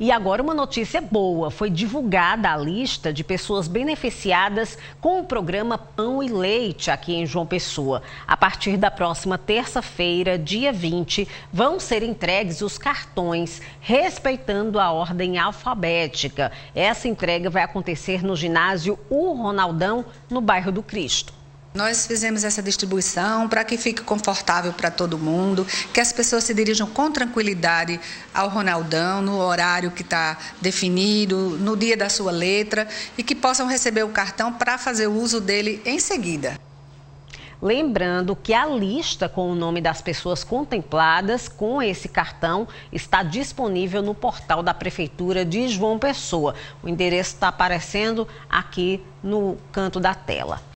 E agora uma notícia boa. Foi divulgada a lista de pessoas beneficiadas com o programa Pão e Leite aqui em João Pessoa. A partir da próxima terça-feira, dia 20, vão ser entregues os cartões, respeitando a ordem alfabética. Essa entrega vai acontecer no ginásio O Ronaldão, no bairro do Cristo. Nós fizemos essa distribuição para que fique confortável para todo mundo, que as pessoas se dirijam com tranquilidade ao Ronaldão, no horário que está definido, no dia da sua letra, e que possam receber o cartão para fazer uso dele em seguida. Lembrando que a lista com o nome das pessoas contempladas com esse cartão está disponível no portal da Prefeitura de João Pessoa. O endereço está aparecendo aqui no canto da tela.